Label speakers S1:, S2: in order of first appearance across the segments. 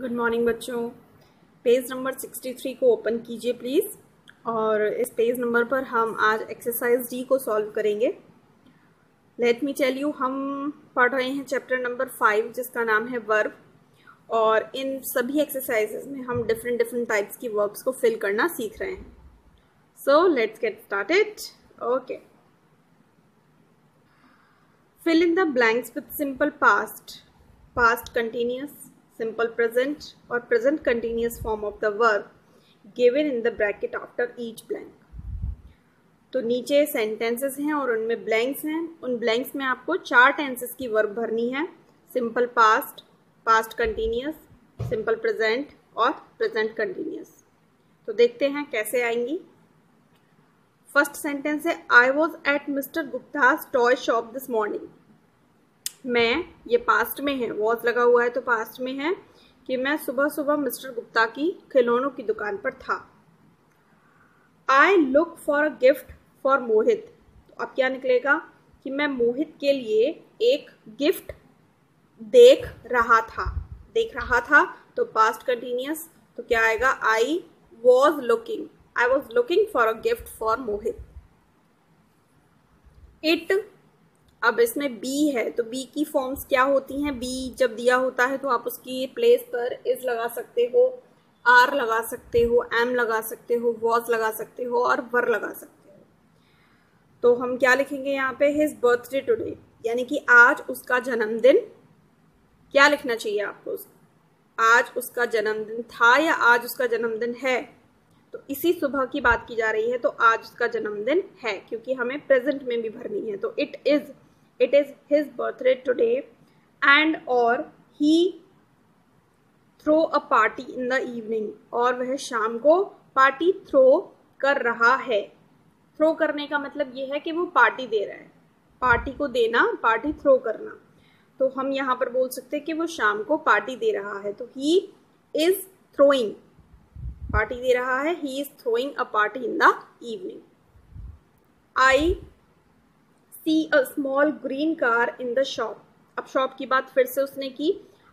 S1: Good morning बच्चों। Page number 63 को open कीजिए प्लीज़ और इस पेज नंबर पर हम आज एक्सरसाइज डी को सॉल्व करेंगे। लेट मी टेल यू हम पढ़ रहे हैं चैप्टर नंबर फाइव जिसका नाम है वर्ब और इन सभी एक्सरसाइजेज में हम डिफरेंट डिफरेंट टाइप्स की वर्ब्स को फिल करना सीख रहे हैं। So let's get started okay fill in the blanks with simple past past continuous simple present or present continuous form of the verb given in the bracket after each blank. तो नीचे sentences हैं और उनमें blanks हैं। उन blanks में आपको चार टेंसेस की वर्ब भरनी है। Simple past past continuous simple present और प्रेजेंट कंटिन्यूस तो देखते हैं कैसे आएँगी। फ़र्स्ट सेंटेंस है I was at Mister Gupta's toy shop this morning मैं, ये पास्ट में है वॉज़ लगा हुआ है तो पास्ट में है कि मैं सुबह सुबह मिस्टर गुप्ता की खिलौनों की दुकान पर था। I look for a gift for Mohit तो अब क्या निकलेगा कि मैं मोहित के लिए एक गिफ्ट देख रहा था। देख रहा था तो पास्ट कंटिन्यूस तो क्या आएगा? I was looking I was looking for a gift for Mohit it अब इसमें बी है तो बी की फॉर्म्स क्या होती हैं? बी जब दिया होता है तो आप उसकी प्लेस पर इज़ लगा सकते हो आर लगा सकते हो एम लगा सकते हो वॉज़ लगा सकते हो और वर लगा सकते हो। तो हम क्या लिखेंगे यहाँ पे? हिज बर्थडे टुडे यानी कि आज उसका जन्मदिन। क्या लिखना चाहिए आपको? आज उसका जन्मदिन था या आज उसका जन्मदिन है? तो इसी सुबह की बात की जा रही है तो आज उसका जन्मदिन है, क्योंकि हमें प्रेजेंट में भी भरनी है तो it is it is his birthday today and or he throw a party in the evening और वह शाम को पार्टी थ्रो कर रहा है। थ्रो करने का मतलब ये है कि वो पार्टी दे रहा है। पार्टी को देना पार्टी थ्रो करना। तो हम यहाँ पर बोल सकते हैं कि वो शाम को पार्टी दे रहा है। तो ही इज़ थ्रोइंग पार्टी दे रहा है। He is throwing a party in the evening I see a small green car in the shop. अब शॉप की बात फिर से उसने की।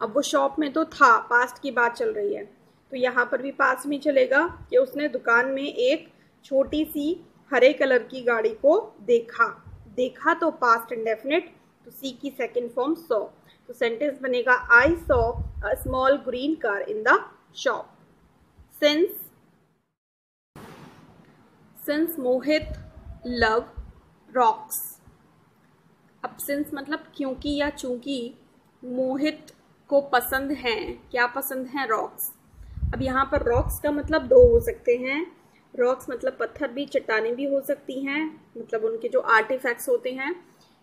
S1: अब वो शॉप में तो था, पास्ट की बात चल रही है। तो यहाँ पर भी पास में चलेगा कि उसने दुकान में एक छोटी सी हरे कलर की गाड़ी को देखा। देखा तो पास्ट इंडेफिनिट तो सी की सेकेंड फॉर्म सॉ। तो सेंटेंस बनेगा I saw a small green car in the shop since since Mohit love rocks अब सिंस मतलब क्योंकि या चूँकि मोहित को पसंद हैं। क्या पसंद हैं? रॉक्स अब यहाँ पर रॉक्स का मतलब दो हो सकते हैं। रॉक्स मतलब पत्थर भी, चट्टाने भी हो सकती हैं मतलब उनके जो आर्टिफैक्ट्स होते हैं।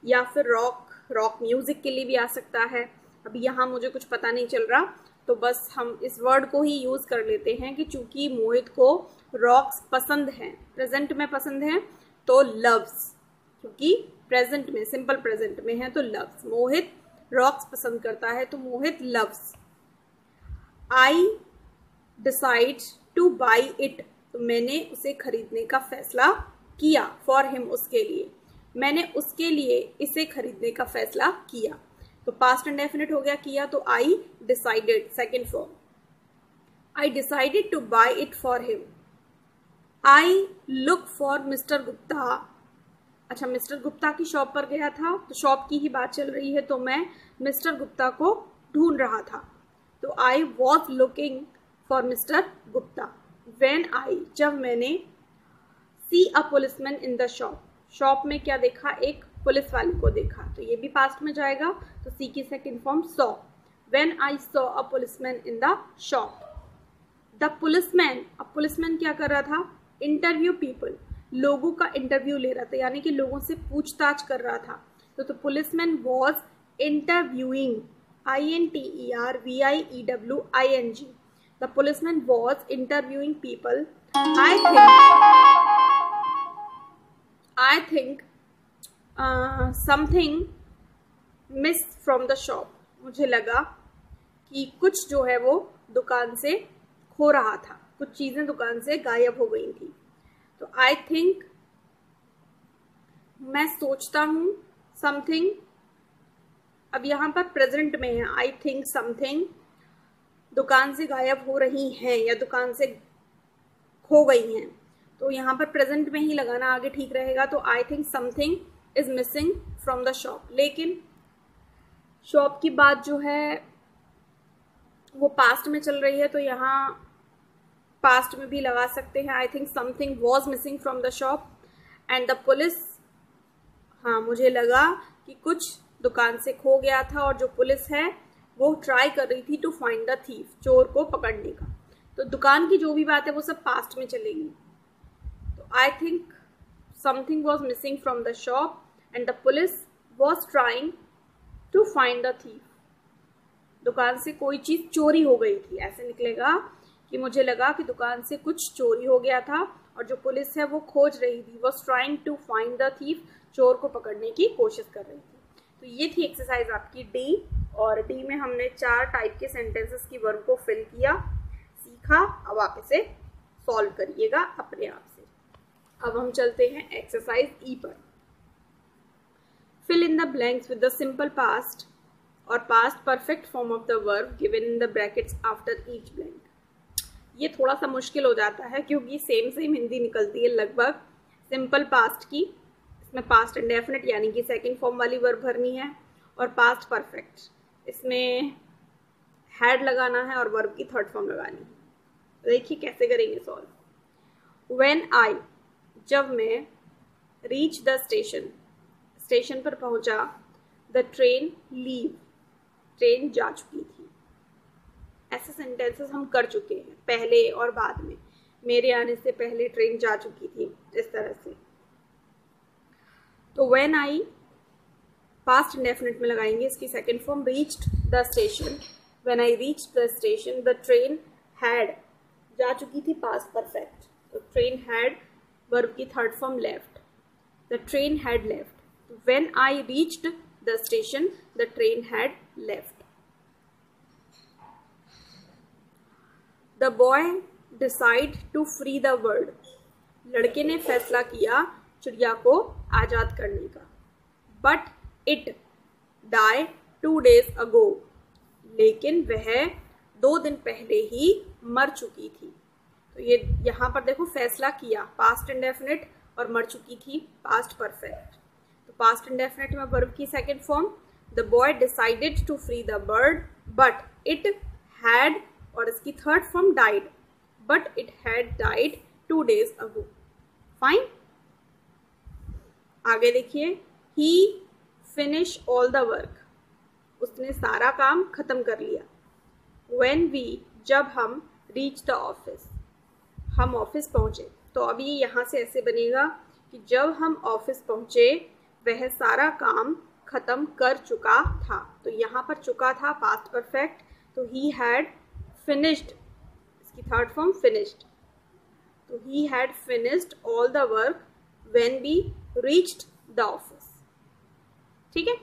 S1: या फिर रॉक रॉक म्यूज़िक के लिए भी आ सकता है। अब यहाँ मुझे कुछ पता नहीं चल रहा तो बस हम इस वर्ड को ही यूज़ कर लेते हैं कि चूँकि मोहित को रॉक्स पसंद हैं प्रेजेंट में पसंद हैं तो लव्स क्योंकि प्रेजेंट में सिंपल प्रेजेंट में है तो लव्स मोहित रॉक्स पसंद करता है तो Mohit loves I decide to buy it तो मैंने उसे खरीदने का फैसला किया फॉर हिम उसके लिए. मैंने उसके लिए इसे खरीदने का फैसला किया. तो पास्ट एंड डेफिनेट हो गया किया तो I decided second form I decided to buy it for him I look for Mister Gupta. अच्छा मिस्टर गुप्ता की शॉप पर गया था तो शॉप की ही बात चल रही है तो मैं मिस्टर गुप्ता को ढूंढ रहा था। तो I was looking for Mister Gupta. When I जब मैंने see a policeman in the shop shop में क्या देखा? एक पुलिस वाले को देखा तो ये भी पास्ट में जाएगा तो सी की second form saw when I saw a policeman in the shop the policeman अब पुलिसमैन क्या कर रहा था? इंटरव्यू पीपल लोगों का इंटरव्यू ले रहा था, यानी कि लोगों से पूछताछ कर रहा था। तो the policeman was interviewing I N T E R V I E W I N G the policeman was interviewing people I think I think something miss from the shop मुझे लगा कि कुछ जो है वो दुकान से खो रहा था। कुछ चीज़ें दुकान से गायब हो गई थी। तो आई थिंक मैं सोचता हूँ समथिंग अब यहाँ पर प्रेजेंट में है आई थिंक समथिंग दुकान से गायब हो रही हैं या दुकान से खो गई हैं तो यहाँ पर प्रेजेंट में ही लगाना आगे ठीक रहेगा तो I think something is missing from the shop लेकिन शॉप की बात जो है, वो पास्ट में चल रही है तो यहाँ पास्ट में भी लगा सकते हैं। I think something was missing from the shop and the police हाँ मुझे लगा कि कुछ दुकान से खो गया था और जो पुलिस है, वो ट्राई कर रही थी टू फाइंड द थीफ चोर को पकड़ने का। तो दुकान की जो भी बात है, वो सब पास्ट में चलेगी। तो I think something was missing from the shop and the police was trying to find the thief दुकान से कोई चीज़ चोरी हो गई थी, ऐसे निकलेगा कि मुझे लगा कि दुकान से कुछ चोरी हो गया था और जो पुलिस है वो खोज रही थी was trying to find the thief चोर को पकड़ने की कोशिश कर रही थी। तो ये थी एक्सरसाइज आपकी डी और डी में हमने चार टाइप के सेंटेंसेस की वर्ब को फिल किया, सीखा, अब आप इसे सॉल्व करिएगा अपने आप से। अब हम चलते हैं एक्सरसाइज ई e पर। Fill in the blanks with the simple past और past perfect form of the verb given in the brackets after each blank ये थोड़ा सा मुश्किल हो जाता है क्योंकि सेम सेम हिंदी निकलती है लगभग। सिंपल पास्ट की, इसमें पास्ट इंडेफिनिट यानी कि सेकंड फॉर्म वाली वर्ब भरनी है और पास्ट परफेक्ट इसमें हैड लगाना है और वर्ब की थर्ड फॉर्म लगानी है। देखिए कैसे करेंगे सॉल्व वेन आई जब मैं रीच द स्टेशन स्टेशन पर पहुँचा द ट्रेन लीव ट्रेन जा चुकी थी। ऐसे सेंटेंसेस हम कर चुके हैं, पहले और बाद में। मेरे आने से पहले ट्रेन जा चुकी थी, इस तरह से। तो वेन आई पास्ट इंडेफिनिट में लगाएँगे, इसकी second form reached the station when I reach the station the train had जा चुकी थी पास्ट परफेक्ट तो ट्रेन हैड वर्ब की third form left the train had left when I reached the station the train had left the boy decide to free the world लड़के ने फैसला किया चिड़िया को आज़ाद करने का। But it die two days ago लेकिन वह दो दिन पहले ही मर चुकी थी। तो ये यहाँ पर देखो फैसला किया। पास्ट इंडेफिनिट और मर चुकी थी। पास्ट परफेक्ट तो पास्ट इंडेफिनिट में वर्ब की second form the boy decided to free the bird but it had और इसकी third form died but it had died two days ago fine आगे देखिए. He finish all the work उसने सारा काम खत्म कर लिया. वेन वी जब हम रीच द ऑफ़िस हम ऑफ़िस पहुँचे. तो अभी यहाँ से ऐसे बनेगा कि जब हम ऑफ़िस पहुँचे, वह सारा काम खत्म कर चुका था. तो यहाँ पर चुका था पास्ट परफेक्ट तो ही हैड फिनिश्ड इसकी थर्ड फॉर्म फिनिश्ड तो he had finished all the work when we reached the office ठीक है?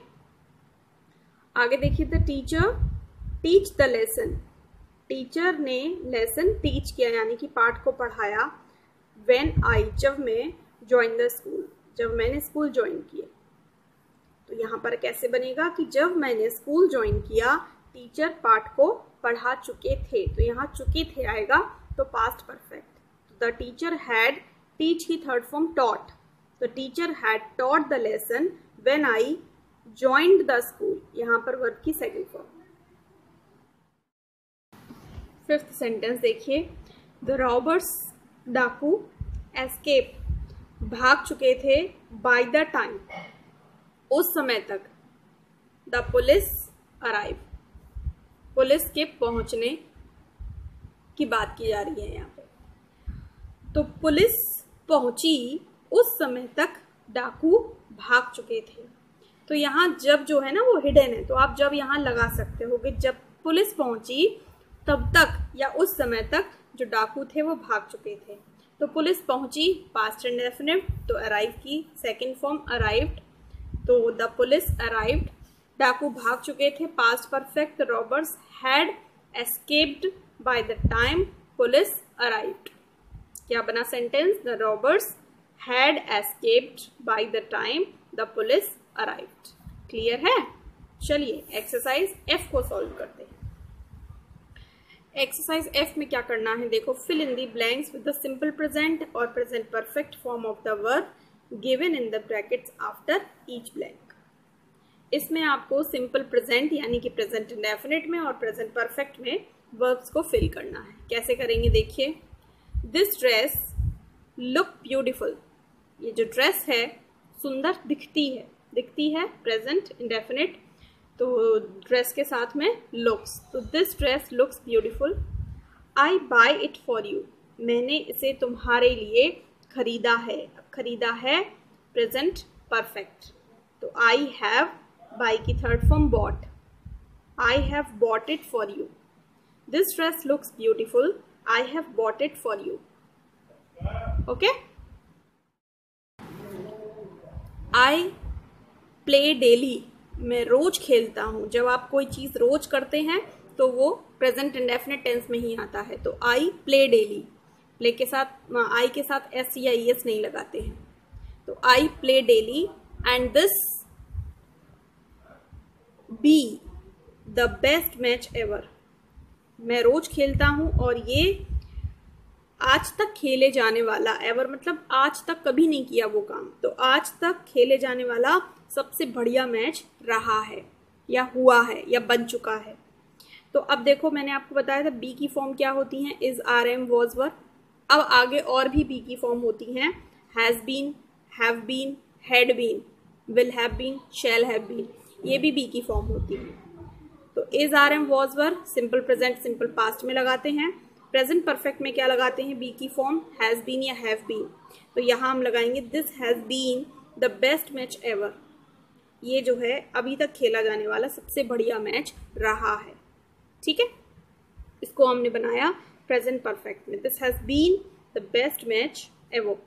S1: आगे देखिए the teacher teach the lesson teacher ने लेसन टीच किया, यानी कि पाठ को पढ़ाया वेन आई जब मैं ज्वाइन द स्कूल जब मैंने स्कूल ज्वाइन किया। तो यहाँ पर कैसे बनेगा कि जब मैंने स्कूल ज्वाइन किया टीचर पाठ को पढ़ा चुके थे तो यहाँ चुके थे आएगा तो past perfect the teacher had teach he third form taught the teacher had taught the lesson when I joined the school. यहाँ पर वर्ब की सेकेंड फॉर्म फिफ्थ सेंटेंस देखिए. द रॉबर्स डाकू एस्केप भाग चुके थे बाय द टाइम उस समय तक द पुलिस अराइव पुलिस के पहुँचने की बात की जा रही है यहाँ पे। तो पुलिस पहुँची, उस समय तक डाकू भाग चुके थे। तो यहाँ जब जो है ना वो हिडन है तो आप जब यहाँ लगा सकते हो कि जब पुलिस पहुँची, तब तक या उस समय तक जो डाकू थे वो भाग चुके थे। तो पुलिस पहुँची पास्ट एंड डेफिनेट तो अराइव की सेकेंड फॉर्म अराइव्ड तो द पुलिस अराइव्ड डाकू भाग चुके थे past perfect robbers had escaped by the time police arrived. क्या बना sentence? The robbers had escaped by the time the police arrived. Clear है? चलिए, एक्सरसाइज एफ़ को सॉल्व करते हैं। एक्सरसाइज एफ़ में क्या करना है? देखो fill in the blanks with the simple present और present perfect form of the verb given in the brackets after each blank इसमें आपको सिंपल प्रेजेंट यानी कि प्रेजेंट इंडेफिनिट में और प्रेजेंट परफेक्ट में वर्ब्स को फिल करना है। कैसे करेंगे देखिए? दिस ड्रेस लुक ब्यूटिफुल ये जो ड्रेस है, सुंदर दिखती है। दिखती है प्रेजेंट इंडेफिनिट तो ड्रेस के साथ में लुक्स तो this dress looks beautiful I buy it for you मैंने इसे तुम्हारे लिए खरीदा है। खरीदा है प्रेजेंट परफेक्ट तो आई हैव बाई की third form bought I have bought it for you this dress looks beautiful I have bought it for you okay I play daily मैं रोज खेलता हूँ। जब आप कोई चीज़ रोज करते हैं तो वो प्रेजेंट इंडेफिनेट टेंस में ही आता है। तो आई प्ले डेली प्ले के साथ आई के साथ एस या ई एस नहीं लगाते हैं। तो I play daily and this be the best match ever मैं रोज खेलता हूँ और ये आज तक खेले जाने वाला एवर मतलब आज तक कभी नहीं किया वो काम। तो आज तक खेले जाने वाला सबसे बढ़िया मैच रहा है, या हुआ है, या बन चुका है। तो अब देखो, मैंने आपको बताया था बी की फॉर्म क्या होती हैं। Is are am was were अब आगे और भी बी की फॉर्म होती हैं। Has been have been had been will have been shall have been ये भी बी की फॉर्म होती है। तो is are am was were simple present simple past में लगाते हैं। प्रेजेंट परफेक्ट में क्या लगाते हैं? बी की फॉर्म हैज़ बीन या हैव बीन तो यहाँ हम लगाएँगे this has been the best match ever ये जो है, अभी तक खेला जाने वाला सबसे बढ़िया मैच रहा है। ठीक है? इसको हमने बनाया प्रेजेंट परफेक्ट में। This has been the best match ever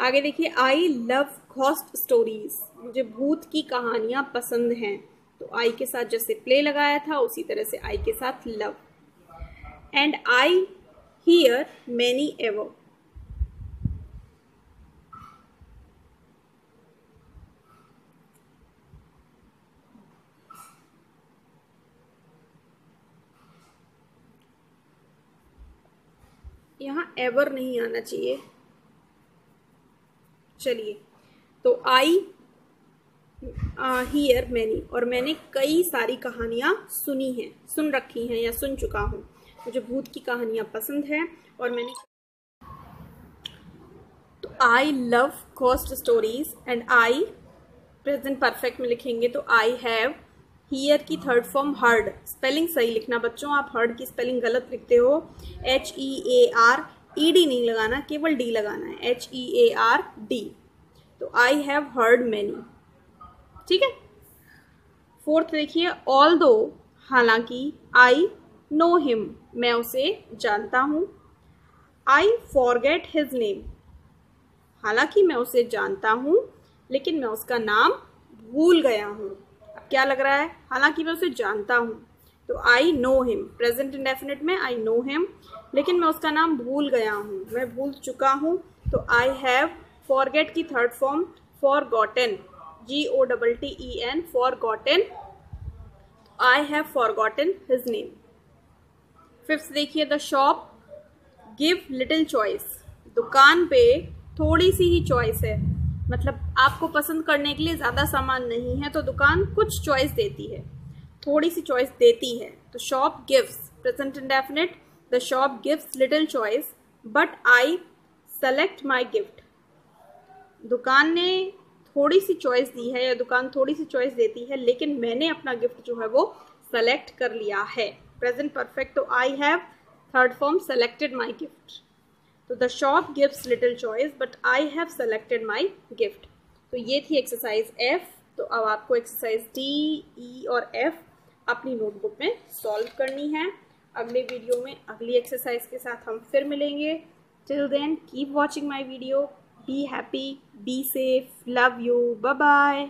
S1: आगे देखिए आई लव घोस्ट स्टोरीज मुझे भूत की कहानियाँ पसंद हैं। तो आई के साथ जैसे प्ले लगाया था, उसी तरह से आई के साथ love and I hear many ever. यहाँ एवर नहीं आना चाहिए। चलिए। तो आई हियर मैनी और मैंने कई सारी कहानियाँ सुनी हैं, सुन रखी हैं या सुन चुका हूँ। मुझे भूत की कहानियाँ पसंद हैं, और मैंने तो I love ghost stories and I present perfect में लिखेंगे तो आई हैव हियर की थर्ड फॉर्म हर्ड स्पेलिंग सही लिखना, बच्चों, आप हर्ड की स्पेलिंग गलत लिखते हो। H E A R E D नहीं लगाना, केवल डी लगाना है H E A R D तो आई हैव हर्ड मैनी ठीक है? फोर्थ देखिए ऑल दो हालाँकि आई नो हिम मैं उसे जानता हूँ। आई फॉरगेट हिज नेम हालाँकि मैं उसे जानता हूँ, लेकिन मैं उसका नाम भूल गया हूँ। अब क्या लग रहा है? हालाँकि मैं उसे जानता हूँ। तो I know him present indefinite में आई नो हिम लेकिन मैं उसका नाम भूल गया हूँ। मैं भूल चुका हूँ। तो आई हैव फॉरगेट की third form forgotten G O double T E N forgotten I have forgotten his name fifth देखिए the shop give little choice दुकान पे थोड़ी सी ही चॉइस है। मतलब आपको पसंद करने के लिए ज़्यादा सामान नहीं है तो दुकान कुछ चॉइस देती है। थोड़ी सी चॉइस देती है। तो shop gives present indefinite the shop gives little choice but I select my gift दुकान ने थोड़ी सी चॉइस दी है या दुकान थोड़ी सी चॉइस देती है, लेकिन मैंने अपना गिफ्ट जो है वो सेलेक्ट कर लिया है। प्रेजेंट परफेक्ट तो आई have third form selected my gift. so the shop gives little choice, but i have selected my gift. तो ये थी एक्सरसाइज एफ़ तो अब आपको एक्सरसाइज डी ई और एफ़ अपनी नोटबुक में सॉल्व करनी है। अगले वीडियो में अगली एक्सरसाइज के साथ हम फिर मिलेंगे। Till then keep watching my video be happy be safe love you bye